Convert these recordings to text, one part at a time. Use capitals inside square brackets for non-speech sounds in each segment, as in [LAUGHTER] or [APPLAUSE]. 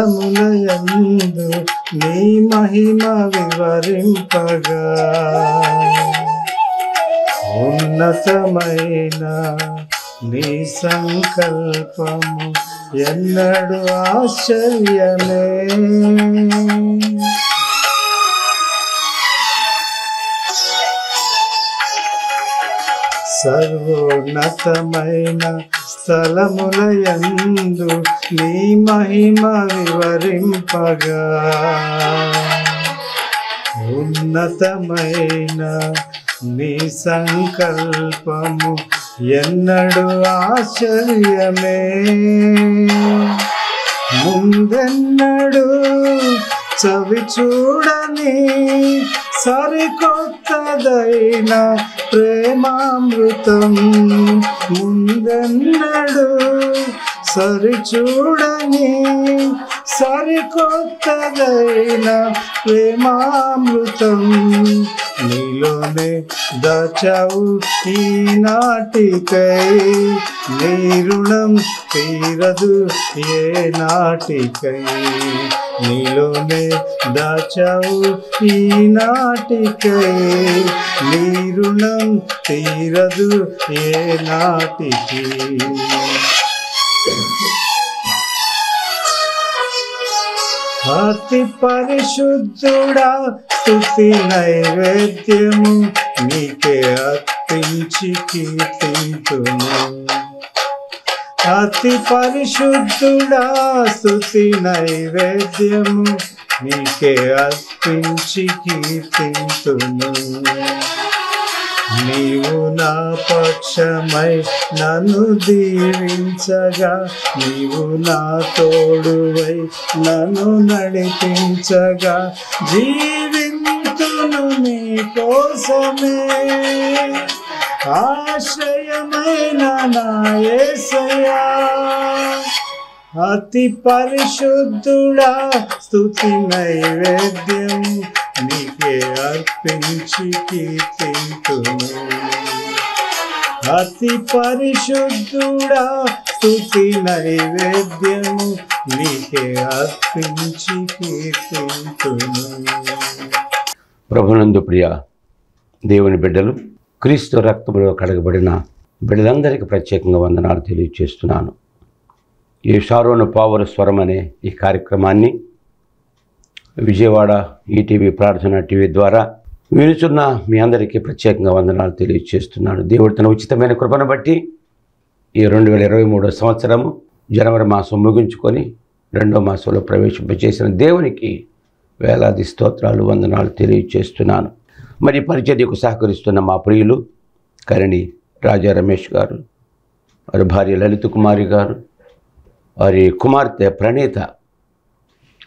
సర్వోన్నతమైన నీ మహిమ వివరింపగా. ఉన్నతమైన నీ సంకల్పము ఎన్నడు ఆశ్చర్యమే. సర్వోన్నతమైన స్థలములయందు నీ మహిమ వివరింపగా ఉన్నతమైన నీ సంకల్పము ఎన్నడు ఆశ్చర్యమే. ముందెన్నడు చవి చూడని సరికొత్తదైన ప్రేమామృతం ముందన్నడు సరి చూడని సరికొత్తదైన ప్రేమామృతం నీలోనే దాచావు ఈనాటికై నీ రుణం తీరదు ఏ నాటికై. నీలోనే దాచావు ఈనాటికై నీ రుణం తీరదు ఏ నాటికి. అతి పరిశుద్ధుడా స్థుతి నైవేద్యము నీకే అర్పించి కీర్తింతును అతి పరిశుద్ధుడా స్థుతి నైవేద్యము నీకే అర్పించి కీర్తింతును నీవు నా పక్షమై నన్ను దీవించగా నీవు నా తోడువై నన్ను నడిపించగా జీవింతును నీ కోసమే. ఆశ్రయమైన నాయసయా అతి పరిశుద్ధుడా స్థుతి నైవేద్యం. నీకే అర్పించి కీర్తింతును. అతి పరిశుద్ధుడా స్థుతి నైవేద్యము నీకే అర్పించి కీర్తింతును. ప్రభునందు ప్రియ దేవుని బిడ్డలు క్రీస్తు రక్తములో కడగబడిన బిడ్డలందరికీ ప్రత్యేకంగా వందనాలు తెలియజేస్తున్నాను ఈ షారోను పావుల స్వరం అనే ఈ కార్యక్రమాన్ని విజయవాడ ఈటీవీ ప్రార్థన టీవీ ద్వారా వినుచున్న మీ అందరికీ ప్రత్యేకంగా వందనాలు తెలియజేస్తున్నాను దేవుడు తన ఉచితమైన కృపను బట్టి ఈ రెండు వేల ఇరవై మూడో సంవత్సరము జనవరి మాసం ముగించుకొని రెండో మాసంలో ప్రవేశింపచేసిన దేవునికి వేలాది స్తోత్రాలు వందనాలు తెలియజేస్తున్నాను మరి పరిచర్యకు సహకరిస్తున్న మా ప్రియులు కరణి రాజా రమేష్ గారు వారి భార్య లలిత కుమారి గారు వారి కుమార్తె ప్రణీత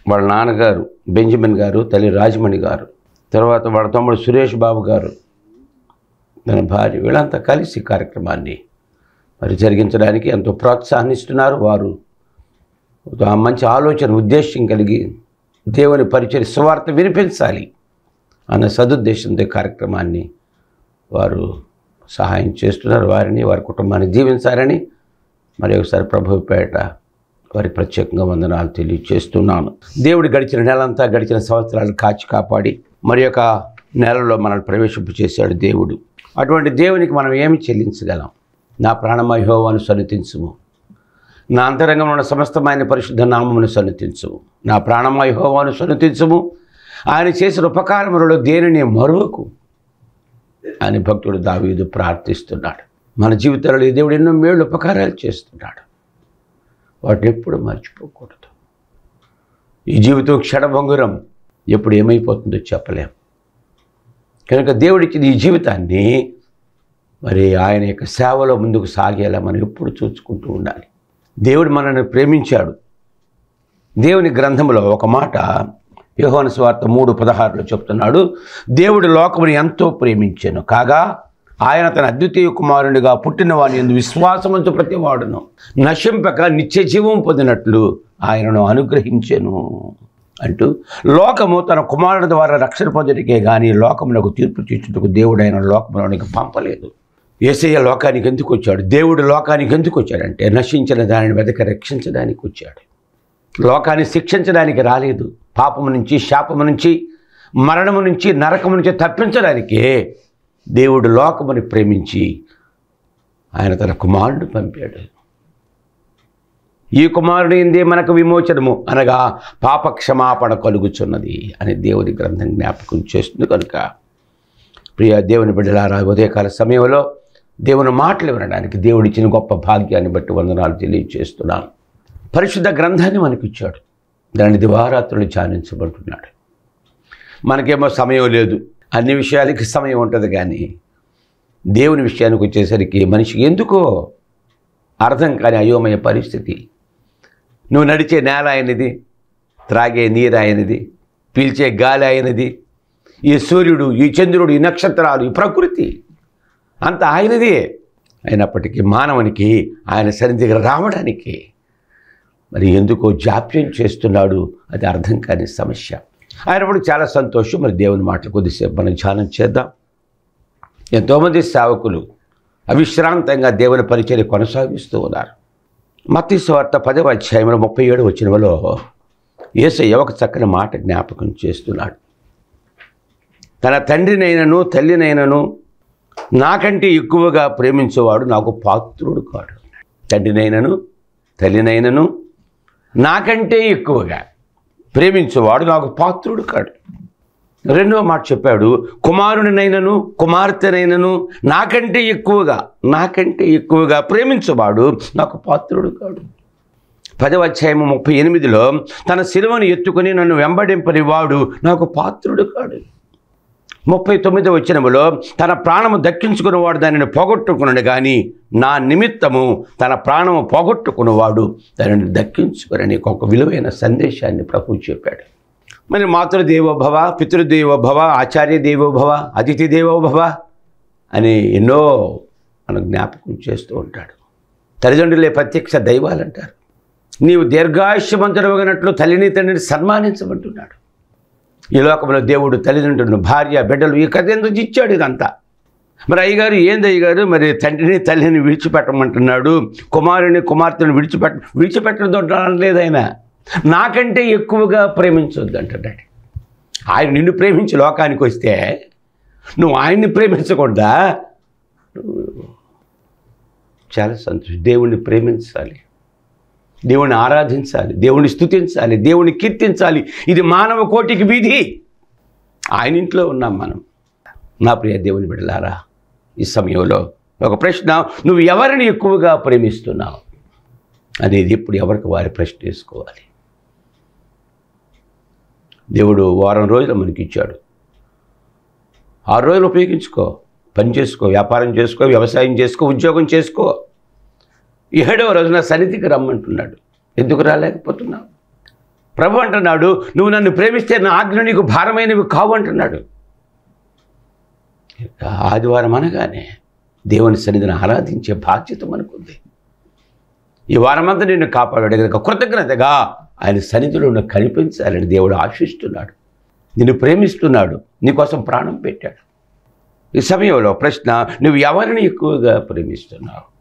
వాళ్ళ నాన్నగారు బెంజమిన్ గారు తల్లి రాజమణి గారు తర్వాత వాళ్ళ తమ్ముడు సురేష్ బాబు గారు తన భార్య వీళ్ళంతా కలిసి కార్యక్రమాన్ని మరి జరిగించడానికి ఎంతో ప్రోత్సాహాన్ని ఇస్తున్నారు వారు ఆ మంచి ఆలోచన ఉద్దేశం కలిగి దేవుని పరిచయ సువార్త వినిపించాలి అన్న సదుద్దేశంతో కార్యక్రమాన్ని వారు సహాయం చేస్తున్నారు. వారిని వారి కుటుంబాన్ని జీవించాలని మరి ఒకసారి ప్రభుపేట వారికి ప్రత్యేకంగా వందనాలు తెలియజేస్తున్నాను. దేవుడు గడిచిన నెలంతా గడిచిన సంవత్సరాలు కాచి కాపాడి మరి యొక్క నెలలో మనల్ని ప్రవేశింపు చేశాడు దేవుడు. అటువంటి దేవునికి మనం ఏమి చెల్లించగలం? నా ప్రాణమయోవాను సన్నిధించుము. నా అంతరంగంలో ఉన్న సమస్తమైన పరిశుద్ధ నామమును సన్నితించుము నా ప్రాణమయోవాను సన్నిధించుము. ఆయన చేసిన ఉపకారములలో దేనిని మరువకు? అని భక్తుడు దావీదు ప్రార్థిస్తున్నాడు. మన జీవితంలో దేవుడు ఎన్నో మేళ్ళు ఉపకారాలు చేస్తున్నాడు. వాటిని ఎప్పుడు మర్చిపోకూడదు. ఈ జీవితం క్షణభంగురం. ఎప్పుడు ఏమైపోతుందో చెప్పలేం. కనుక దేవుడిచ్చిన ఈ జీవితాన్ని మరి ఆయన యొక్క సేవలో ముందుకు సాగేలా మనం ఎప్పుడు చూసుకుంటూ ఉండాలి. దేవుడు మనల్ని ప్రేమించాడు. దేవుని గ్రంథంలో ఒక మాట యోహోన స్వార్థ మూడు పదహారులో చెప్తున్నాడు. దేవుడు లోకముని ఎంతో ప్రేమించాను. కాగా ఆయన తన అద్వితీయ కుమారునిగా పుట్టిన వాని ఎందు ప్రతి వాడునో నశింపక నిత్య జీవం పొందినట్లు ఆయనను అనుగ్రహించెను అంటూ లోకము తన కుమారుడు ద్వారా రక్షణ పొందటకే కానీ లోకమునకు తీర్పు తీర్చుటకు దేవుడు ఆయన లోకములోనికి పంపలేదు. ఏసయ్య లోకానికి ఎందుకు వచ్చాడు? దేవుడు లోకానికి ఎందుకు వచ్చాడంటే నశించిన దానిని వెతక రక్షించడానికి వచ్చాడు. లోకాన్ని శిక్షించడానికి రాలేదు. పాపము నుంచి శాపము నుంచి మరణము నుంచి నరకము నుంచి తప్పించడానికే దేవుడు లోకముని ప్రేమించి ఆయన తన కుమారుడు పంపాడు. ఈ కుమారుడు ఏంది మనకు విమోచనము అనగా పాప క్షమాపణ కలుగుచున్నది అని దేవుని గ్రంథం జ్ఞాపకం చేస్తుంది కనుక. ప్రియ దేవుని బిడ్డలారా ఉదయకాల సమయంలో దేవుని మాటలు వినడానికి దేవుడిచ్చిన గొప్ప భాగ్యాన్ని బట్టి వందనాలు తెలియజేస్తున్నాను పరిశుద్ధ గ్రంథాన్ని మనకిచ్చాడు. దాని దివారాత్రులు ధ్యానించబడుతున్నాడు. మనకేమో సమయం లేదు. అన్ని విషయాలకి సమయం ఉంటుంది కానీ దేవుని విషయానికి వచ్చేసరికి మనిషికి ఎందుకో అర్థం కాని అయోమయ పరిస్థితి. నువ్వు నడిచే నేల అయినది త్రాగే నీరు అయినది పీల్చే గాలి అయినది ఈ సూర్యుడు ఈ చంద్రుడు ఈ నక్షత్రాలు ఈ ప్రకృతి అంత ఆయనదే. అయినప్పటికీ మానవునికి ఆయన సన్నిధికి రావడానికి. మరి ఎందుకో జాప్యం చేస్తున్నాడు అది అర్థం కాని సమస్య. అయినప్పుడు చాలా సంతోషం. మరి దేవుని మాటలు కొద్దిసేపు మనం ధ్యానం చేద్దాం. ఎంతోమంది సేవకులు అవిశ్రాంతంగా దేవుని పరిచయం కొనసాగిస్తూ ఉన్నారు. మత్తి స్వార్త పదవ అధ్యాయంలో ముప్పై ఏడు వచ్చినలో ఏసయ్య ఒక చక్కని మాట జ్ఞాపకం చేస్తున్నాడు. తన తండ్రినైనను తల్లినైనను నాకంటే ఎక్కువగా ప్రేమించేవాడు నాకు పాత్రుడు కాడు. తండ్రినైనను తల్లినైనను నాకంటే ఎక్కువగా. ప్రేమించేవాడు నాకు పాత్రుడు కాడు. రెండవ మాట చెప్పాడు కుమారుడినైనను కుమార్తెనైనను నాకంటే ఎక్కువగా నాకంటే ఎక్కువగా ప్రేమించేవాడు నాకు పాత్రుడు కాడు. పదవ అధ్యాయము ముప్పై ఎనిమిదిలో తన శిలువను ఎత్తుకొని నన్ను వెంబడింపని వాడు నాకు పాత్రుడు కాడు. ముప్పై తొమ్మిది వచ్చినములో తన ప్రాణము దక్కించుకున్నవాడు దానిని పోగొట్టుకున్నాడు కానీ నా నిమిత్తము తన ప్రాణము పోగొట్టుకున్నవాడు దానిని దక్కించుకుని ఒక విలువైన సందేశాన్ని ప్రభు చెప్పాడు. మరి మాతృదేవోభవ పితృదేవోభవ ఆచార్య దేవోభవ అతిథి దేవోభవ అని ఎన్నో మనం జ్ఞాపకం చేస్తూ ఉంటాడు. తల్లిదండ్రులే ప్రత్యక్ష దైవాలు అంటారు నీవు దీర్ఘాయుష్యమంతుడవగినట్లు తల్లిని తండ్రిని సన్మానించమంటున్నాడు. ఈ లోకంలో దేవుడు తల్లిదండ్రులను భార్య బిడ్డలు ఈ కథ ఎందుకు ఇచ్చాడు ఇదంతా? మరి అయ్యగారు ఏంది అయ్యగారు? మరి తండ్రిని తల్లిని విడిచిపెట్టమంటున్నాడు. కుమారుని కుమార్తెను విడిచిపెట్ట విడిచిపెట్టడం లేదు ఆయన. నాకంటే ఎక్కువగా ప్రేమించొద్దు అంటున్నాడు ఆయన నిన్ను ప్రేమించి లోకానికి వస్తే నువ్వు ఆయన్ని ప్రేమించకూడదా? చాలా సంతోషం. దేవుణ్ణి ప్రేమించాలి. దేవుణ్ణి ఆరాధించాలి దేవుణ్ణి స్థుతించాలి దేవుణ్ణి కీర్తించాలి. ఇది మానవ కోటికి విధి. ఆయన ఇంట్లో ఉన్నాం మనం. నా ప్రియ దేవుని బిడలారా ఈ సమయంలో ఒక ప్రశ్న నువ్వు ఎవరిని ఎక్కువగా ప్రేమిస్తున్నావు? అనేది ఇప్పుడు ఎవరికి వారి ప్రశ్న వేసుకోవాలి. దేవుడు వారం రోజులు మనకి ఇచ్చాడు. ఆరు రోజులు ఉపయోగించుకో పని చేసుకో వ్యాపారం చేసుకో వ్యవసాయం చేసుకో ఉద్యోగం చేసుకో. ఏడవ రోజున సన్నిధికి రమ్మంటున్నాడు. ఎందుకు రాలేకపోతున్నావు? ప్రభు అంటున్నాడు నువ్వు నన్ను ప్రేమిస్తే నా ఆజ్ఞ నీకు భారమైనవి కావు అంటున్నాడు. ఆదివారం అనగానే దేవుని సన్నిధిని ఆరాధించే బాధ్యత మనకుంది. ఈ వారమంతా నిన్ను కాపాడాడు. కనుక కృతజ్ఞతగా ఆయన సన్నిధిలో నువ్వు కనిపించాలని దేవుడు ఆశిస్తున్నాడు. నిన్ను ప్రేమిస్తున్నాడు. నీకోసం ప్రాణం పెట్టాడు. ఈ సమయంలో ప్రశ్న నువ్వు ఎవరిని ఎక్కువగా ప్రేమిస్తున్నావు?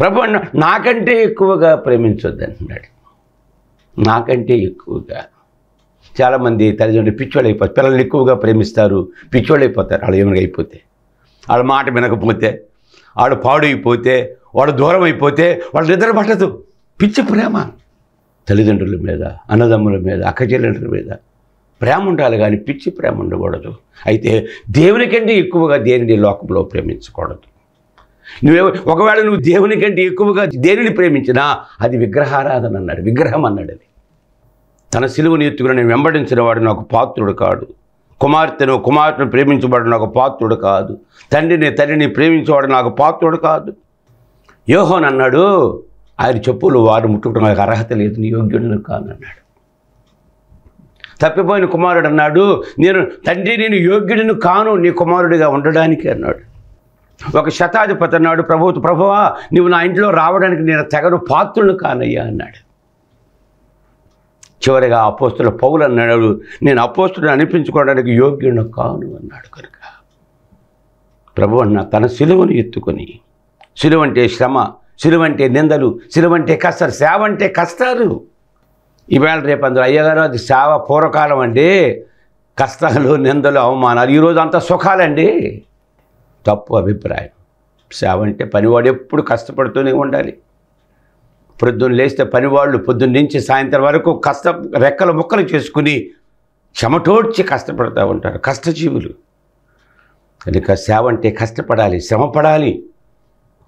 ప్రభు నాకంటే ఎక్కువగా ప్రేమించొద్దు అంటున్నాడు. నాకంటే ఎక్కువగా. చాలామంది తల్లిదండ్రులు పిచ్చోళ్ళు అయిపోతారు. పిల్లల్ని ఎక్కువగా ప్రేమిస్తారు. పిచ్చోళ్ళు అయిపోతారు. వాళ్ళు ఏమైనా అయిపోతే వాళ్ళ మాట వినకపోతే వాడు పాడైపోతే వాడు దూరం అయిపోతే వాళ్ళు నిద్ర పట్టదు. పిచ్చి ప్రేమ. తల్లిదండ్రుల మీద అన్నదమ్ముల మీద అక్కచెల్లెండ్రుల మీద ప్రేమ ఉండాలి కానీ పిచ్చి ప్రేమ ఉండకూడదు. అయితే దేవుని కంటే ఎక్కువగా దేనిని లోకంలో ప్రేమించకూడదు? నువ్వే ఒకవేళ నువ్వు దేవుని కంటే ఎక్కువగా దేనిని ప్రేమించినా అది విగ్రహారాధన అన్నాడు విగ్రహం అన్నాడు అది. తన సిలువను ఎత్తుకుని నేను వెంబడించిన వాడు నాకు పాత్రుడు కాడు. కుమార్తెను కుమార్తెను ప్రేమించబడు నాకు పాత్రుడు కాదు. తండ్రిని తండ్రిని ప్రేమించేవాడు నాకు పాత్రుడు కాదు. యోహోన్ అన్నాడు ఆయన చెప్పులు వారు ముట్టుకోవడం నాకు అర్హత లేదు నీ యోగ్యుడు కానన్నాడు తప్పిపోయిన కుమారుడు అన్నాడు నేను తండ్రి నేను యోగ్యుడిని కాను నీ కుమారుడిగా ఉండడానికి అన్నాడు. ఒక శతాధిపతి అన్నాడు ప్రభు ప్రభువా నువ్వు నా ఇంట్లో రావడానికి నేను తెగను పాత్రను కానయ్యా అన్నాడు. చివరిగా అపోస్తుల పౌలు అన్నాడు నేను అపోస్తుని అనిపించుకోవడానికి యోగ్యుడు కాను అన్నాడు కనుక. ప్రభు అన్న తన సిలువను ఎత్తుకొని సిలువంటే శ్రమ సిలువంటే నిందలు సిలువంటే కష్టాలు సేవ అంటే కష్టాలు. ఈవేళ రేపు అందరూ అయ్యగారు అది సేవ పూర్వకాలం అండి. కష్టాలు నిందలు అవమానాలు ఈరోజు అంతా సుఖాలండి. తప్పు అభిప్రాయం. సేవ అంటే పనివాడు ఎప్పుడు కష్టపడుతూనే ఉండాలి. పొద్దున్న లేస్తే పనివాళ్ళు పొద్దున్న నుంచి సాయంత్రం వరకు కష్ట రెక్కల ముక్కలు చేసుకుని చెమటోడ్చి కష్టపడుతూ ఉంటారు. కష్టజీవులు. కనుక సేవ అంటే కష్టపడాలి శ్రమపడాలి.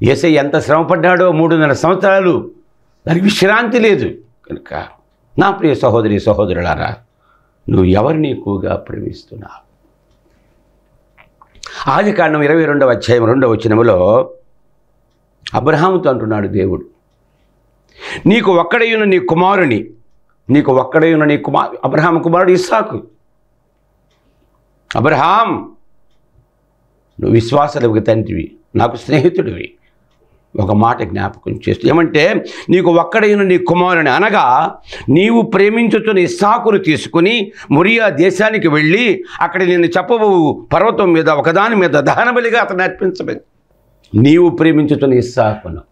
ఏసై ఎంత శ్రమపడ్డాడో మూడున్నర సంవత్సరాలు. దానికి విశ్రాంతి లేదు. కనుక నా ప్రియ సహోదరి సహోదరులారా నువ్వు ఎవరిని ఎక్కువగా ప్రేమిస్తున్నావు? ఆది కాండం ఇరవై రెండవ అధ్యాయం రెండవ వచనములో అబ్రహాముతో అంటున్నాడు దేవుడు నీకు ఒక్కడైన నీ కుమారుని నీకు ఒక్కడైన నీ కుమారు అబ్రహాం కుమారుడు ఇస్సాకు. అబ్రహాం నువ్వు విశ్వాసాలకు తండ్రివి నాకు స్నేహితుడివి. ఒక మాట జ్ఞాపకం చేస్తూ ఏమంటే నీకు ఒక్కడైన నీ కుమారుని అనగా నీవు ప్రేమించుతున్న ఇస్సాకును తీసుకుని మురియా దేశానికి వెళ్ళి అక్కడ నేను చెప్పబో పర్వతం మీద ఒకదాని మీద దహనబలిగా అతను అర్పించబడింది నీవు ప్రేమించుతున్న ఇస్సాకును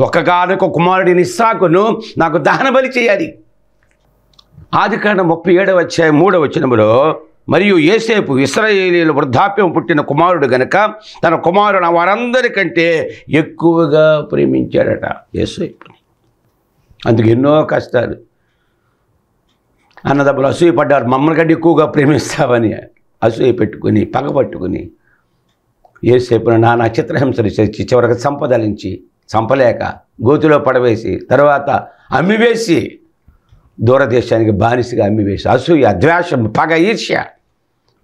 ఒక్కగానొక కుమారుడిని ఇస్సాకును నాకు దహనబలి చేయాలి. ఆది కాండ ముప్పై ఏడవ వచ్చే మూడవ వచ్చినములో మరియు ఏసేపు ఇస్రాయేలీల వృద్ధాప్యం పుట్టిన కుమారుడు గనక తన కుమారుడు వారందరికంటే ఎక్కువగా ప్రేమించాడట ఏసేపుని అందుకు ఎన్నో కష్టాలు. అన్నదమ్ములు అసూయ పడ్డారు మమ్మల్ని కంటే ఎక్కువగా ప్రేమిస్తావని అసూయ పెట్టుకుని పగబట్టుకుని ఏసేపు నానా చిత్రహింసలు చేసి చివరికి సంపదలించి చంపలేక గోతిలో పడవేసి తర్వాత అమ్మివేసి దూరదేశానికి బానిసగా అమ్మివేసి అసూయ ద్వేషం పగ ఈర్ష్య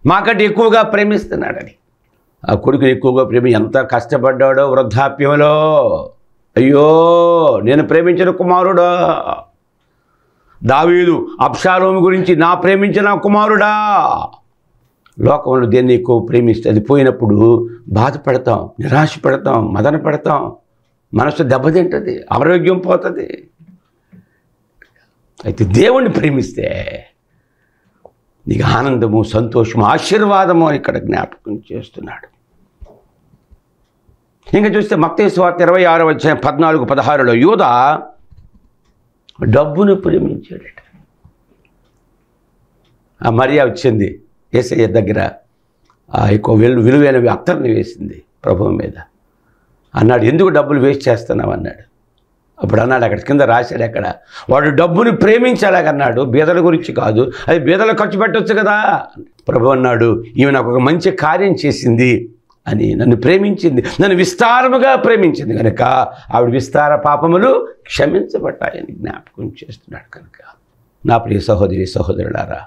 మాకంటే ఎక్కువగా ప్రేమిస్తున్నాడని ఆ కొడుకుని ఎక్కువగా ప్రేమి ఎంత కష్టపడ్డాడో వృద్ధాప్యంలో. అయ్యో నేను ప్రేమించిన కుమారుడా. దావీదు అప్షాలోమి గురించి నా ప్రేమించిన కుమారుడా. లోకంలో దేన్ని ఎక్కువ ప్రేమిస్తే అది పోయినప్పుడు బాధపడతాం నిరాశ పడతాం మదన పడతాం మనసు దెబ్బతింటుంది ఆరోగ్యం పోతుంది. అయితే దేవుణ్ణి ప్రేమిస్తే నీకు ఆనందము సంతోషము ఆశీర్వాదము అని ఇక్కడ జ్ఞాపకం చేస్తున్నాడు. ఇంకా చూస్తే మక్తేశ్వార్త ఇరవై ఆరో వచ్చిన పద్నాలుగు పదహారులో యూద డబ్బును ప్రేమించాడట. ఆ మరియా వచ్చింది ఏసయ్య దగ్గర ఆ ఎక్కువ విలు విలువైన అత్తర్ని వేసింది ప్రభువు మీద. అన్నాడు ఎందుకు డబ్బులు వేస్ట్ చేస్తున్నావు? అన్నాడు. అప్పుడు అన్నాడు అక్కడ కింద రాశాడు అక్కడ వాడు డబ్బుని ప్రేమించాలన్నాడు బీదల గురించి కాదు. అది బీదలు ఖర్చు పెట్టవచ్చు కదా. ప్రభు అన్నాడు ఈమె నాకు ఒక మంచి కార్యం చేసింది అని నన్ను ప్రేమించింది. నన్ను విస్తారముగా ప్రేమించింది కనుక ఆవిడ విస్తార పాపములు క్షమించబడ్డాయని జ్ఞాపకం చేస్తున్నాడు కనుక. నా ప్రియ సహోదరి సహోదరులారా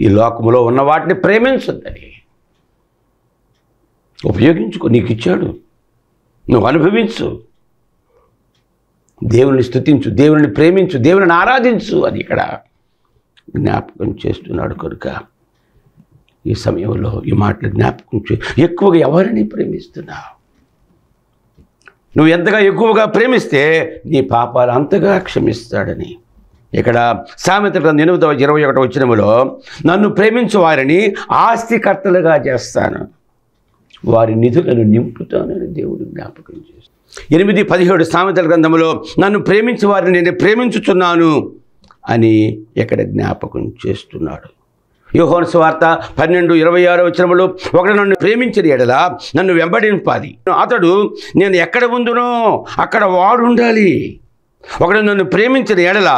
ఈ లోకములో ఉన్న వాటిని ప్రేమించొద్దని ఉపయోగించుకో. నీకు ఇచ్చాడు. నువ్వు అనుభవించు. దేవుని స్థుతించు దేవుని ప్రేమించు దేవుని ఆరాధించు అని ఇక్కడ జ్ఞాపకం చేస్తున్నాడు కనుక ఈ సమయంలో ఈ మాటలు జ్ఞాపకం చే ఎక్కువగా ఎవరిని ప్రేమిస్తున్నావు? నువ్వు ఎంతగా ఎక్కువగా ప్రేమిస్తే నీ పాపాలు అంతగా క్షమిస్తాడని. ఇక్కడ సామెత గ్రంథం ఎనిమిదవ ఇరవై ఒకటి వచ్చినములో నన్ను ప్రేమించు వారిని ఆస్తికర్తలుగా చేస్తాను. వారి నిధులను నింపుతానని దేవుడు జ్ఞాపకం చేస్తాను ఎనిమిది పదిహేడు సామెతల గ్రంథంలో నన్ను ప్రేమించే వారిని నేను ప్రేమించుచున్నాను అని ఎక్కడ జ్ఞాపకం చేస్తున్నాడు. యోహోన్ స్వార్త పన్నెండు ఇరవై ఆరో వచ్చినప్పుడు ఒకడు నన్ను ప్రేమించిన ఎడల నన్ను వెంబడింపాలి. అతడు నేను ఎక్కడ ఉందునో అక్కడ వాడు ఉండాలి. ఒకడు నన్ను ప్రేమించిన ఎడల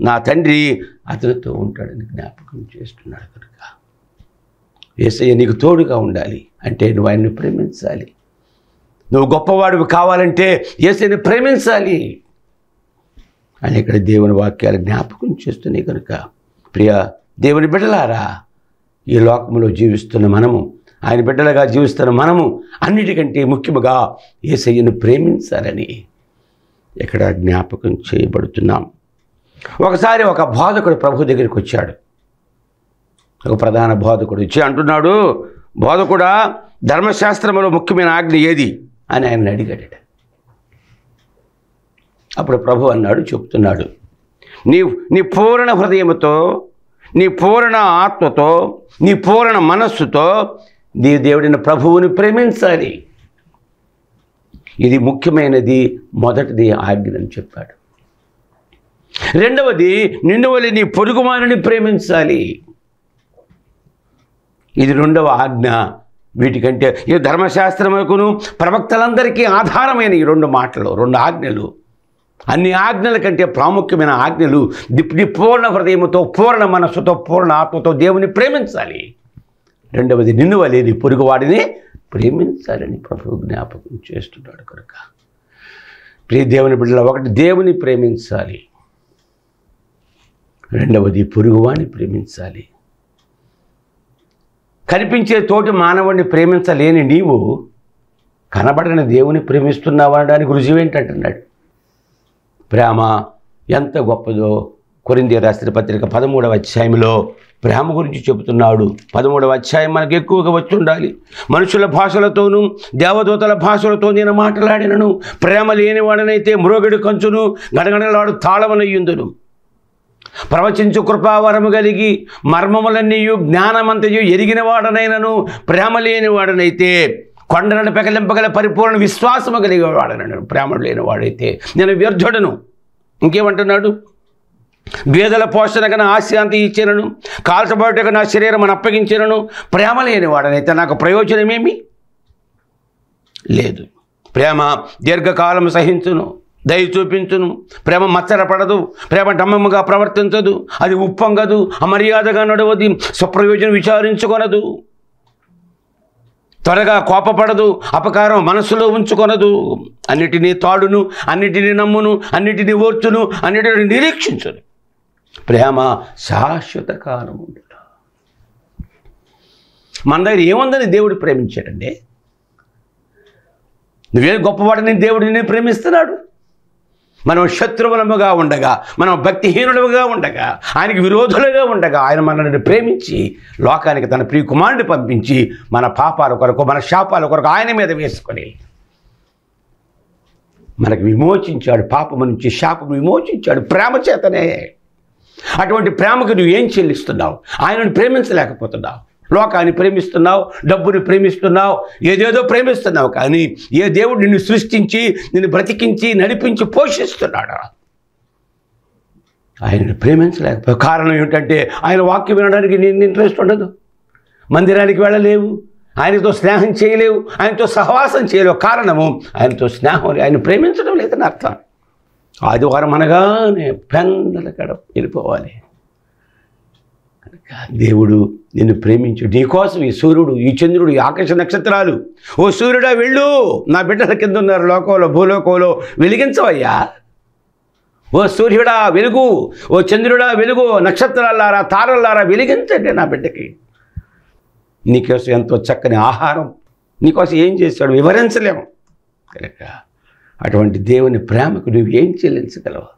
నా తండ్రి అతనితో ఉంటాడని జ్ఞాపకం చేస్తున్నాడు కనుక. ఏసయ్య నీకు తోడుగా ఉండాలి అంటే నువ్వు ఆయన్ని ప్రేమించాలి. నువ్వు గొప్పవాడివి కావాలంటే ఏసైని ప్రేమించాలి. అని ఇక్కడ దేవుని వాక్యాలు జ్ఞాపకం చేస్తున్నాయి కనుక. ప్రియ దేవుని బిడ్డలారా ఈ లోకంలో జీవిస్తున్న మనము ఆయన బిడ్డలుగా జీవిస్తున్న మనము అన్నిటికంటే ముఖ్యముగా ఏసయ్యను ప్రేమించాలని ఇక్కడ జ్ఞాపకం చేయబడుతున్నాం. ఒకసారి ఒక బోధకుడు ప్రభు దగ్గరికి వచ్చాడు. ఒక ప్రధాన బోధకుడు వచ్చి అంటున్నాడు బోధకుడా ధర్మశాస్త్రంలో ముఖ్యమైన ఆజ్ఞ ఏది? అని ఆయన అడిగాడట. అప్పుడు ప్రభు అన్నాడు చెప్తున్నాడు నీ నీ పూర్ణ హృదయముతో నీ పూర్ణ ఆత్మతో నీ పూర్ణ మనస్సుతో నీ దేవుడిని ప్రభువుని ప్రేమించాలి. ఇది ముఖ్యమైనది మొదటిది ఆజ్ఞ అని చెప్పాడు. రెండవది నిన్ను వలి నీ పొరుగుమానని ప్రేమించాలి. ఇది రెండవ ఆజ్ఞ. వీటికంటే ఈ ధర్మశాస్త్రములకును ప్రవక్తలందరికీ ఆధారమైన ఈ రెండు మాటలు రెండు ఆజ్ఞలు. అన్ని ఆజ్ఞల కంటే ప్రాముఖ్యమైన ఆజ్ఞలు ది- పూర్ణ హృదయముతో పూర్ణ మనస్సుతో పూర్ణ ఆత్మతో దేవుని ప్రేమించాలి. రెండవది నిన్ను వలేని పొరుగువాడిని ప్రేమించాలని ప్రభు జ్ఞాపకం చేస్తున్నాడు కనుక. ప్రియ దేవుని బిడ్డల ఒకటి దేవుని ప్రేమించాలి. రెండవది పొరుగువాడిని ప్రేమించాలి. కనిపించే తోటి మానవుడిని ప్రేమించలేని నీవు కనబడని దేవుని ప్రేమిస్తున్నావు అనడానికి రుజువు ఏంటంటున్నాడు? ప్రేమ ఎంత గొప్పదో కొరింది రాసిన పత్రిక పదమూడవ అధ్యాయంలో ప్రేమ గురించి చెబుతున్నాడు. పదమూడవ అధ్యాయం మనకు ఎక్కువగా వచ్చి ఉండాలి మనుషుల భాషలతోనూ దేవదూతల భాషలతో నేను మాట్లాడినను. ప్రేమ లేనివాడనైతే మ్రోగిడి కంచును గడగడలాడు తాళమనయ్యుందును. ప్రవచించు కృపావరము కలిగి మర్మములన్నీయు జ్ఞానమంతయు ఎరిగిన వాడనైనను ప్రేమ లేని వాడనైతే కొండలను పెకలింపగల పరిపూర్ణ విశ్వాసము కలిగేవాడనను ప్రేమ లేని వాడైతే. నేను వ్యర్థుడను. ఇంకేమంటున్నాడు? బేదల పోషణకు నా ఆశాంతి ఇచ్చినను కాల్చబడుటకు నా శరీరం అప్పగించినను ప్రేమ లేని వాడనైతే నాకు ప్రయోజనమేమి లేదు. ప్రేమ దీర్ఘకాలం సహించును. దయ చూపించును. ప్రేమ మచ్చరపడదు. ప్రేమ డమ్మముగా ప్రవర్తించదు. అది ఉప్పొంగదు. అమర్యాదగా నడవది. స్వప్రయోజనం విచారించుకొనదు. త్వరగా కోపపడదు. అపకారం మనసులో ఉంచుకొనదు. అన్నిటినీ తాడును అన్నిటినీ నమ్మును అన్నిటినీ ఓర్చును అన్నిటిని నిరీక్షించును. ప్రేమ శాశ్వత కాలం మన దగ్గర ఏముందని దేవుడు ప్రేమించాడండి? నువ్వే గొప్పవాడని దేవుడిని ప్రేమిస్తున్నాడు? మనం శత్రువులముగా ఉండగా మనం భక్తిహీనులుగా ఉండగా ఆయనకి విరోధులుగా ఉండగా ఆయన మనల్ని ప్రేమించి లోకానికి తన ప్రియ కుమారుడిని పంపించి మన పాపాల కొరకు మన శాపాల కొరకు ఆయన మీద వేసుకొని మనకు విమోచించాడు పాపము నుంచి శాపం విమోచించాడు ప్రేమ చేతనే. అటువంటి ప్రేమకు నువ్వు ఏం చెల్లిస్తున్నావు? ఆయనను ప్రేమించలేకపోతున్నావు. లోకాన్ని ప్రేమిస్తున్నావు డబ్బుని ప్రేమిస్తున్నావు ఏదేదో ప్రేమిస్తున్నావు కానీ ఏ దేవుడు నిన్ను సృష్టించి నిన్ను బ్రతికించి నడిపించి పోషిస్తున్నాడు? ఆయనను ప్రేమించలేకపోయావు. కారణం ఏమిటంటే ఆయన వాక్యం వినడానికి నేను ఇంట్రెస్ట్ ఉండదు. మందిరానికి వెళ్ళలేవు. ఆయనతో స్నేహం చేయలేవు. ఆయనతో సహవాసం చేయలేవు. కారణము ఆయనతో స్నేహం ఆయన ప్రేమించడం లేదని అర్థం. ఆదివారం అనగానే పెందల కడ వెళ్ళిపోవాలి. దేవుడు నిన్ను ప్రేమించు. నీకోసం ఈ సూర్యుడు ఈ చంద్రుడు ఈ ఆకాశ నక్షత్రాలు. ఓ సూర్యుడా వెళ్ళు. నా బిడ్డల కింద ఉన్నారు లోకంలో భూలోకంలో. వెలిగించవయ్యా. ఓ సూర్యుడా వెలుగు. ఓ చంద్రుడా వెలుగు. నక్షత్రాలారా తారలారా వెలిగించండి నా బిడ్డకి. నీకోసం ఎంతో చక్కని ఆహారం. నీకోసం ఏం చేశాడు? వివరించలేము. కనుక అటువంటి దేవుని ప్రేమకు నువ్వు ఏం చెల్లించగలవు?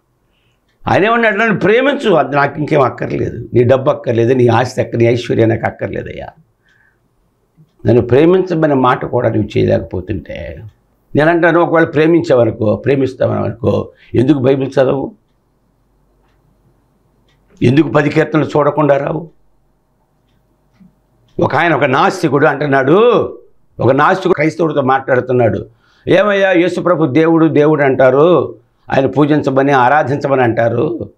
ఆయన ఏమన్నాడు? నన్ను ప్రేమించు. అది నాకు ఇంకేం అక్కర్లేదు. నీ డబ్బు అక్కర్లేదు. నీ ఆస్తి అక్కర్ నీ ఐశ్వర్యం నాకు అక్కర్లేదయ్యా. నన్ను ప్రేమించమనే మాట కూడా నువ్వు చేయలేకపోతుంటే నేనంటాను ఒకవేళ ప్రేమించావనుకో ప్రేమిస్తావనుకో ఎందుకు బైబిల్ చదవు? ఎందుకు పది కీర్తనలు చూడకుండా రావు? ఒక ఆయన ఒక నాస్తికుడు అంటున్నాడు. ఒక నాస్తికుడు క్రైస్తవుడితో మాట్లాడుతున్నాడు. ఏమయ్యా? యేసుప్రభు దేవుడు దేవుడు అంటారు. ఆయన పూజించమని ఆరాధించమని అంటారు.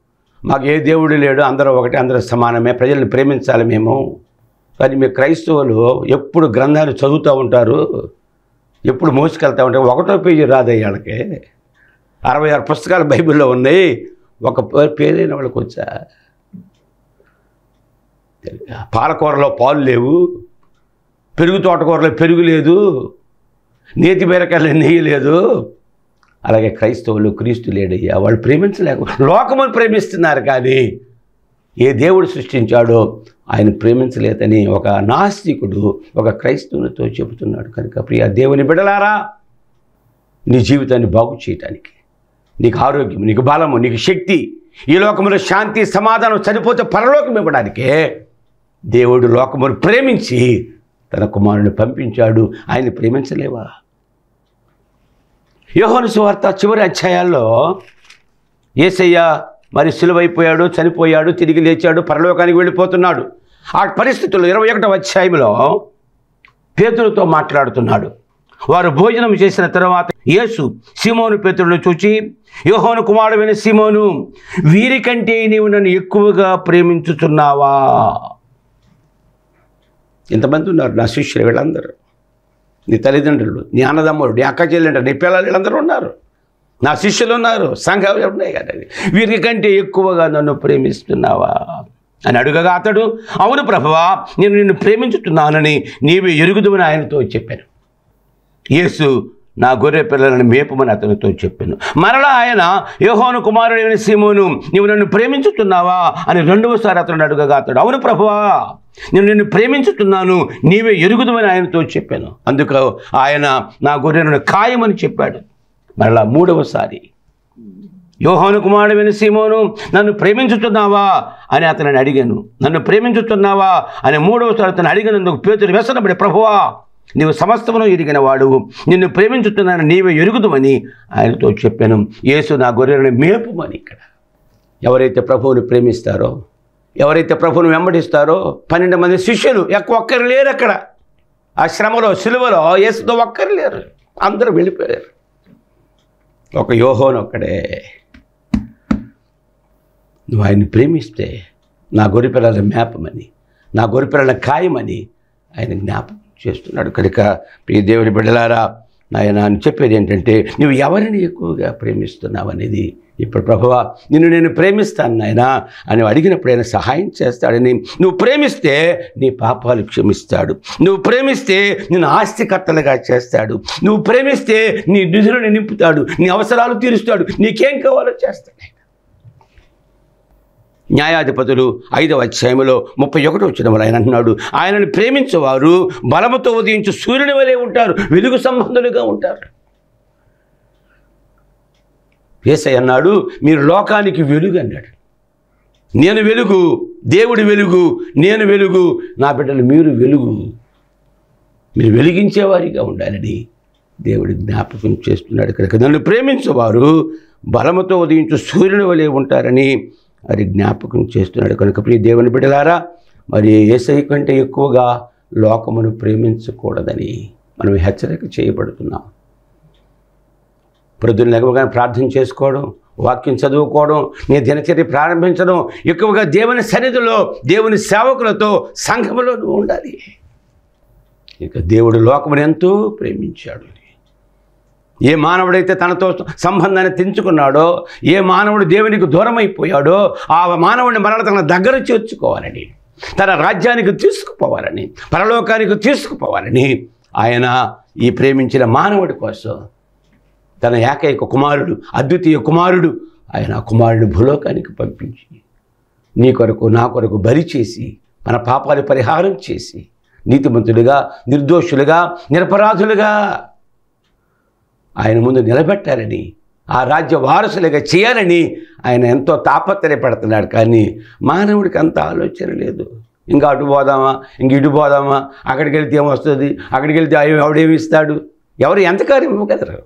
మాకు ఏ దేవుడు లేడు అందరూ ఒకటి అందరూ సమానమే ప్రజల్ని ప్రేమించాలి మేము. కానీ మీ క్రైస్తవులు ఎప్పుడు గ్రంథాలు చదువుతూ ఉంటారు ఎప్పుడు మోసుకెళ్తూ ఉంటారు. ఒకటో పేజీ రాదు వాళ్ళకి. అరవై ఆరు పుస్తకాలు బైబిల్లో ఉన్నాయి. ఒక పేరైన వాళ్ళకి వచ్చా? పాలకూరలో పాలు లేవు పెరుగు తోటకూరలో పెరుగు లేదు నేతి బీరకాయలు నెయ్యి లేదు. అలాగే క్రైస్తవులు క్రీస్తు లేడయ్యా వాళ్ళు ప్రేమించలేక [LAUGHS] లోకమును ప్రేమిస్తున్నారు కానీ ఏ దేవుడు సృష్టించాడో ఆయన ప్రేమించలేదని ఒక నాస్తికుడు ఒక క్రైస్తవునితో చెబుతున్నాడు. కనుక ప్రియ దేవుని బిడలారా నీ జీవితాన్ని బాగు చేయటానికి నీకు ఆరోగ్యం నీకు బలము నీకు శక్తి ఈ లోకంలో శాంతి సమాధానం చనిపోతే పరలోకం ఇవ్వడానికే దేవుడు లోకమును ప్రేమించి తన కుమారుని పంపించాడు. ఆయన ప్రేమించలేవా? యోహోను సువార్త చివరి అధ్యాయాల్లో ఏసయ్య మరి సులువైపోయాడు చనిపోయాడు తిరిగి లేచాడు పరలోకానికి వెళ్ళిపోతున్నాడు. ఆ పరిస్థితుల్లో ఇరవై ఒకటవ అధ్యాయంలో పేతులతో మాట్లాడుతున్నాడు. వారు భోజనం చేసిన తర్వాత యేసు సీమోను పేతులను చూచి యోహోను కుమారుడైన సీమోను వీరికంటే నీవు నన్ను ఎక్కువగా ప్రేమించుతున్నావా ఇంతమంది ఉన్నారు నా శిష్యులు వీళ్ళందరూ. నీ తల్లిదండ్రులు నీ అన్నదమ్ముడు నీ అక్క చెల్లెండ్రు నీ పిల్లలు వీళ్ళందరూ ఉన్నారు. నా శిష్యులు ఉన్నారు. సంఘాలు ఉన్నాయి కదా వీరికంటే ఎక్కువగా నన్ను ప్రేమిస్తున్నావా? అని అడుగగా అతడు అవును ప్రభువా నేను నిన్ను ప్రేమించుతున్నానని నీవే ఎరుగుదుమని ఆయనతో చెప్పాను. యేసు నా గొర్రె పిల్లలను మేపమని అతనితో చెప్పాను. మరలా ఆయన యోహోను కుమారుడైన సీమోను నీవు నన్ను ప్రేమించుతున్నావా? అని రెండవసారి అతను అడుగగా అతడు అవును ప్రభువా నేను నిన్ను ప్రేమించుతున్నాను నీవే ఎరుగుదమని ఆయనతో చెప్పాను. అందుకు ఆయన నా గొర్రెను ఖాయమని చెప్పాడు. మరలా మూడవసారి యోహాను కుమారుడైన సీమోను నన్ను ప్రేమించుతున్నావా? అని అతనిని అడిగాను. నన్ను ప్రేమించుతున్నావా? అని మూడవసారి అతను అడిగినందుకు పేతురు వ్యసనపడి ప్రభువా నీవు సమస్తమును ఎరిగిన వాడు నిన్ను ప్రేమించుతున్నాను నీవే ఎరుగుదమని ఆయనతో చెప్పాను. యేసు నా గొర్రెలను మేపుమని ఇక్కడ. ఎవరైతే ప్రభువుని ప్రేమిస్తారో ఎవరైతే ప్రభుని వెంబడిస్తారో పన్నెండు మంది శిష్యులు ఎక్కువ ఒక్కరు లేరు అక్కడ. ఆ శ్రమలో సిలువలో ఏసుతో ఒక్కరు లేరు. అందరూ వెళ్ళిపోయారు. ఒక యోహోన్ ఒక్కడే నువ్వు ఆయన్ని ప్రేమిస్తే నా గొరిపిల్లల మేపమని నా గొరిపిల్లల ఖాయమని ఆయన జ్ఞాపకం చేస్తున్నాడు. కనుక ప్రియ దేవుడి బిడ్డలారా నాయన అని చెప్పేది ఏంటంటే నువ్వు ఎవరిని ఎక్కువగా ప్రేమిస్తున్నావు అనేది ఇప్పుడు ప్రభువా నిన్ను నేను ప్రేమిస్తాను నాయన అని అడిగినప్పుడు ఆయన సహాయం చేస్తాడని నువ్వు ప్రేమిస్తే నీ పాపాలు క్షమిస్తాడు. నువ్వు ప్రేమిస్తే నిన్ను ఆస్తికర్తలుగా చేస్తాడు. నువ్వు ప్రేమిస్తే నీ నిధులను నింపుతాడు. నీ అవసరాలు తీరుస్తాడు. నీకేం కావాలో చేస్తాడు. న్యాయాధిపతులు ఐదవ అధ్యాయంలో ముప్పై ఒకటి వచ్చిన ఆయన అంటున్నాడు ఆయనను ప్రేమించేవారు బలముతో ఉదయించు సూర్యుని వలె ఉంటారు వెలుగు సంబంధులుగా ఉంటారు. ఏసై అన్నాడు మీరు లోకానికి వెలుగు అన్నాడు. నేను వెలుగు దేవుడి వెలుగు నేను వెలుగు నా బిడ్డలు మీరు వెలుగు. మీరు వెలిగించేవారిగా ఉండాలని దేవుడి జ్ఞాపకం చేస్తున్నాడు కనుక నన్ను ప్రేమించేవారు బలముతో ఉదయించు సూర్యుని వలె ఉంటారని మరి జ్ఞాపకం చేస్తున్నాడు. కనుక ప్రియ దేవుని బిడ్డలారా మరి ఏసై కంటే ఎక్కువగా లోకమును ప్రేమించకూడదని మనం హెచ్చరిక చేయబడుతున్నాం. ప్రొద్దున లేకపోగానే ప్రార్థన చేసుకోవడం వాక్యం చదువుకోవడం నీ దినచర్య ప్రారంభించడం ఎక్కువగా దేవుని సన్నిధిలో దేవుని సేవకులతో సంఘములో ఉండాలి. ఇక దేవుడు లోకమును ఎంతో ప్రేమించాడు. ఏ మానవుడైతే తనతో సంబంధాన్ని తెంచుకున్నాడో ఏ మానవుడు దేవునికి దూరం అయిపోయాడో ఆ మానవుడిని మరల తన దగ్గర చేర్చుకోవాలని తన రాజ్యానికి తీసుకుపోవాలని పరలోకానికి తీసుకుపోవాలని ఆయన ఈ ప్రేమించిన మానవుడి కోసం తన ఏకైక కుమారుడు అద్వితీయ కుమారుడు ఆయన ఆ కుమారుడు భూలోకానికి పంపించి నీ కొరకు నా కొరకు బలి చేసి మన పాపాలు పరిహారం చేసి నీతిమంతులుగా నిర్దోషులుగా నిరపరాధులుగా ఆయన ముందు నిలబెట్టారని ఆ రాజ్య వారసులుగా చేయాలని ఆయన ఎంతో తాపత్రయపడుతున్నాడు. కానీ మానవుడికి అంత ఆలోచన లేదు. ఇంకా అటు పోదామా? ఇంక ఇటు పోదామా? అక్కడికి వెళ్తే ఏమొస్తుంది? అక్కడికి వెళ్తే అయ్యో ఆవిడేమి ఇస్తాడు? ఎవరు ఎంత కార్యం ఇవ్వగలరు?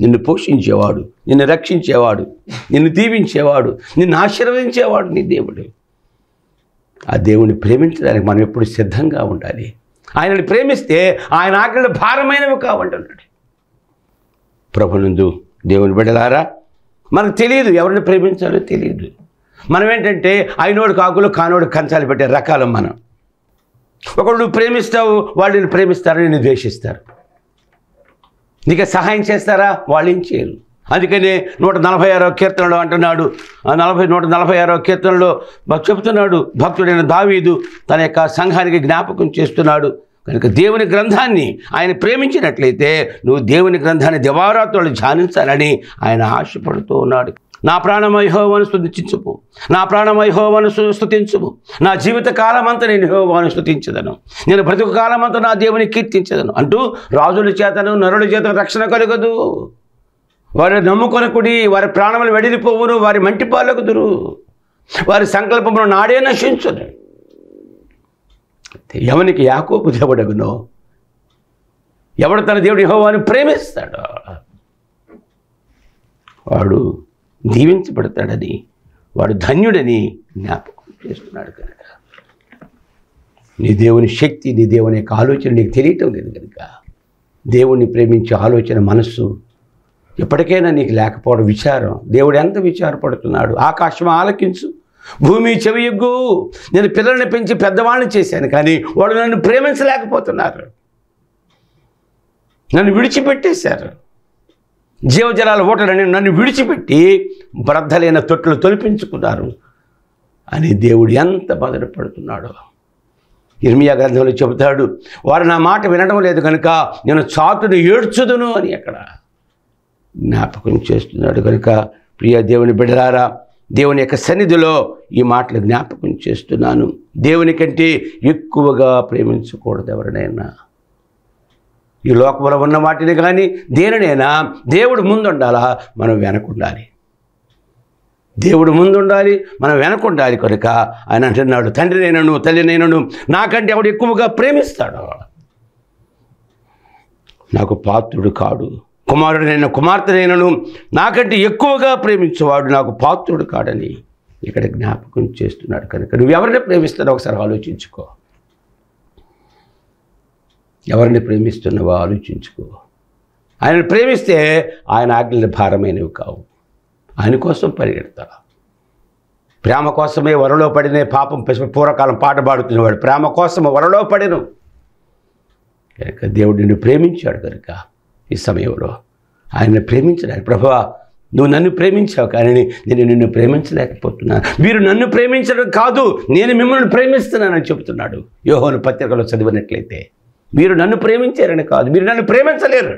నిన్ను పోషించేవాడు నిన్ను రక్షించేవాడు నిన్ను దీవించేవాడు నిన్ను ఆశీర్వదించేవాడు నీ దేవుడు. ఆ దేవుని ప్రేమించడానికి మనం ఎప్పుడు సిద్ధంగా ఉండాలి. ఆయనని ప్రేమిస్తే ఆయన ఆకలి భారమైనవి కావంటున్నాడు. ప్రభునందు దేవుని బిడ్డలారా మనకు తెలియదు ఎవరిని ప్రేమించాలో తెలియదు. మనం ఏంటంటే అయినోడు కాకులు కానోడు కంచాలు పెట్టే రకాలు మనం. ఒకడు నువ్వు ప్రేమిస్తావు వాళ్ళు నేను ప్రేమిస్తారని నేను ద్వేషిస్తారు. నీకు సహాయం చేస్తారా? వాళ్ళు ఏం చేయరు. అందుకనే నూట నలభై ఆరో కీర్తనలో అంటున్నాడు ఆ నలభై నూట నలభై ఆరో కీర్తనలో చెబుతున్నాడు భక్తుడైన దావీదు తన యొక్క సంఘానికి జ్ఞాపకం చేస్తున్నాడు. కనుక దేవుని గ్రంథాన్ని ఆయన ప్రేమించినట్లయితే నువ్వు దేవుని గ్రంథాన్ని దివారాత్రులు ధ్యానించాలని ఆయన ఆశపడుతూ ఉన్నాడు. నా ప్రాణమైహోవాను స్థుతించుము నా ప్రాణమైహోవాను స్థుతించుము నా జీవిత కాలమంతా నేను హోవాను స్థుతించదను నేను బ్రతుకు కాలమంతా నా దేవుని కీర్తించదను. అంటూ రాజుల చేతను నరుల చేత రక్షణ కలగదు. వారి నమ్ముకొనకుడి వారి ప్రాణములు వెడిలిపోవును వారి మంటి పాలకుదురు వారి సంకల్పమును నాడే నశించును. ఎవనికి యాకోబు దేవుడగునో. ఎవడు తన దేవుడు యహోవాని ప్రేమిస్తాడో వాడు దీవించబడతాడని వాడు ధన్యుడని జ్ఞాపకం చేస్తున్నాడు కనుక. నీ దేవుని శక్తి నీ దేవుని యొక్క ఆలోచన నీకు తెలియటం లేదు కనుక. దేవుణ్ణి ప్రేమించే ఆలోచన మనస్సు ఎప్పటికైనా నీకు లేకపోవడం విచారం. దేవుడు ఎంత విచారపడుతున్నాడు? ఆకాశం ఆలకించు. భూమి చెవియొగ్గు. నేను పిల్లల్ని పెంచి పెద్దవాళ్ళని చేశాను కానీ వాడు నన్ను ప్రేమించలేకపోతున్నారు. నన్ను విడిచిపెట్టేశారు. జీవజలాల ఓటలని నన్ను విడిచిపెట్టి బ్రద్దలైన తొట్లు తొలిపించుకున్నారు. అని దేవుడు ఎంత బాధపడుతున్నాడో. ఇర్మియా గ్రంథంలో చెబుతాడు వారు నా మాట వినడం లేదు కనుక నేను చాటును ఏడ్చుదును అని అక్కడ జ్ఞాపకం చేస్తున్నాడు కనుక ప్రియ దేవుని బిడ్డలారా దేవుని యొక్క సన్నిధిలో ఈ మాటలు జ్ఞాపకం చేస్తున్నాను. దేవుని కంటే ఎక్కువగా ప్రేమించకూడదు ఎవరినైనా. ఈ లోకంలో ఉన్న వాటిని కానీ దేనినైనా దేవుడు ముందుండాలా? మనం వెనకుండాలి దేవుడు ముందుండాలి మనం వెనకుండాలి కనుక ఆయన అంటున్నాడు తండ్రినైనను తల్లినైనను నాకంటే ఎవడు ఎక్కువగా ప్రేమిస్తాడు? నాకు పాత్రుడు కాడు. కుమారుడైన కుమార్తెనైనను నాకంటే ఎక్కువగా ప్రేమించేవాడు నాకు పాత్రుడు కాడని ఇక్కడ జ్ఞాపకం చేస్తున్నాడు. కనుక నువ్వు ఎవరిని ప్రేమిస్తున్నావు ఒకసారి ఆలోచించుకో. ఎవరిని ప్రేమిస్తున్నావో ఆలోచించుకో. ఆయనను ప్రేమిస్తే ఆయన ఆజ్ఞలు భారమైనవి కావు. ఆయన కోసం పరిగెడతా ప్రేమ కోసమే వరలో పడిన పాపం పూర్వకాలం పాట పాడుతున్నవాడు ప్రేమ కోసం వరలో పడిను. కనుక దేవుడు నిన్ను ప్రేమించాడు కనుక ఈ సమయంలో. ఆయన ప్రేమించడానికి. ప్రభా నువ్వు నన్ను ప్రేమించావు కానీ నేను నిన్ను ప్రేమించలేకపోతున్నాను మీరు నన్ను ప్రేమించడం కాదు నేను మిమ్మల్ని ప్రేమిస్తున్నానని చెబుతున్నాడు. యోహోను పత్రికలో చదివినట్లయితే మీరు నన్ను ప్రేమించారని కాదు మీరు నన్ను ప్రేమించలేరు.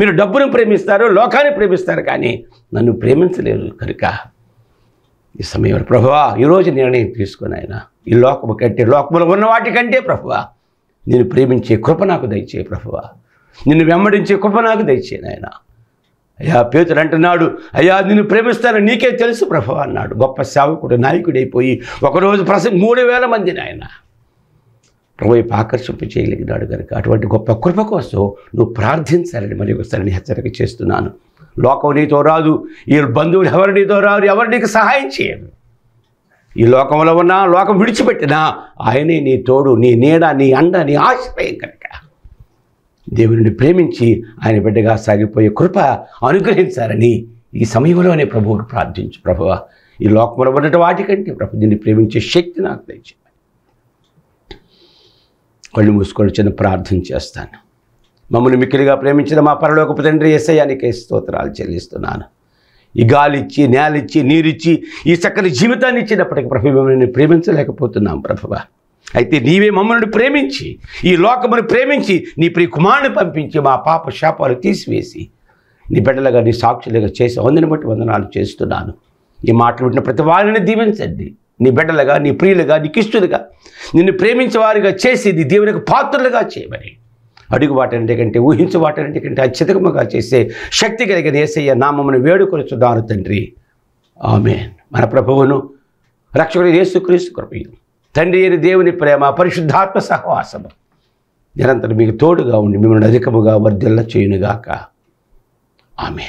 మీరు డబ్బును ప్రేమిస్తారు లోకాన్ని ప్రేమిస్తారు కానీ నన్ను ప్రేమించలేరు కనుక ఈ సమయం ప్రభువా ఈరోజు నిర్ణయం తీసుకుని ఆయన ఈ లోకము కంటే లోకములో ఉన్న వాటికంటే ప్రభువా నేను ప్రేమించే కృప నాకు దయచే ప్రభువా నిన్ను వెంబడించే కృప నాకు దయచే నాయన. అయ్యా పేతుడు అంటున్నాడు అయ్యా నిన్ను ప్రేమిస్తాను నీకే తెలుసు ప్రభు అన్నాడు. గొప్ప సేవకుడు నాయకుడైపోయి ఒకరోజు ప్రస మూడు వేల మంది ఆయన ప్రభు ఆకర్షింపు చేయగలిగినాడు కనుక అటువంటి గొప్ప కృప కోసం నువ్వు ప్రార్థించాలని మరి ఒకసారి హెచ్చరిక చేస్తున్నాను. లోకం నీతో రాదు ఈ బంధువులు ఎవరు నీతో రారు ఎవరు నీకు సహాయం చేయరు. ఈ లోకంలో ఉన్న లోకం విడిచిపెట్టినా ఆయనే నీ తోడు నీ నీడ నీ అండ నీ ఆశ్రయం కనుక దేవుని ప్రేమించి ఆయన బిడ్డగా సాగిపోయే కృప అనుగ్రహించాలని ఈ సమయంలోనే ప్రభువును ప్రార్థించు ప్రభువ. ఈ లోకంలో ఉన్నటువంటి వాటికంటే ప్రభు దీన్ని ప్రేమించే శక్తి నాకు దయచేయి కళ్ళు మూసుకొని చిన్న ప్రార్థన చేస్తాను. మమ్మల్ని మిక్కిలిగా ప్రేమించిన మా పరలోకపు తండ్రి ఎస్ఐయానికి స్తోత్రాలు చెల్లిస్తున్నాను. ఈ గాలిచ్చి నేలిచ్చి నీరిచ్చి ఈ చక్కని జీవితాన్ని ఇచ్చినప్పటికీ ప్రభు మిమ్మల్ని ప్రేమించలేకపోతున్నాం ప్రభువ. అయితే నీవే మమ్మల్ని ప్రేమించి ఈ లోకమును ప్రేమించి నీ ప్రియ కుమారుని పంపించి మా పాప శాపాలు తీసివేసి నీ బిడ్డలుగా నీ సాక్షులుగా చేసి వందని బట్టి వందనాలు చేస్తున్నాను. ఈ మాటలు వింటున్న ప్రతి వారిని దీవించండి. నీ బిడ్డలుగా నీ ప్రియులుగా నీ కిష్టులుగా నిన్ను ప్రేమించేవారిగా చేసి నీ దేవునికి పాత్రలుగా చేయమని. అడుగు వాటన్నిటికంటే ఊహించు వాటన్నిటికంటే అత్యధికముగా చేసే శక్తి కలిగిన ఏసయ్య నామమును వేడుకొలుచున్నాను తండ్రి. ఆమె మన ప్రభువును రక్షకుడు యేసుక్రీస్తు కృపయ్యం తండ్రి అయిన దేవుని ప్రేమ పరిశుద్ధాత్మ సహవాసము. నిరంతరం మీకు తోడుగా ఉండి మిమ్మల్ని అధికముగా వర్ధిల్ల చేయునుగాక ఆమె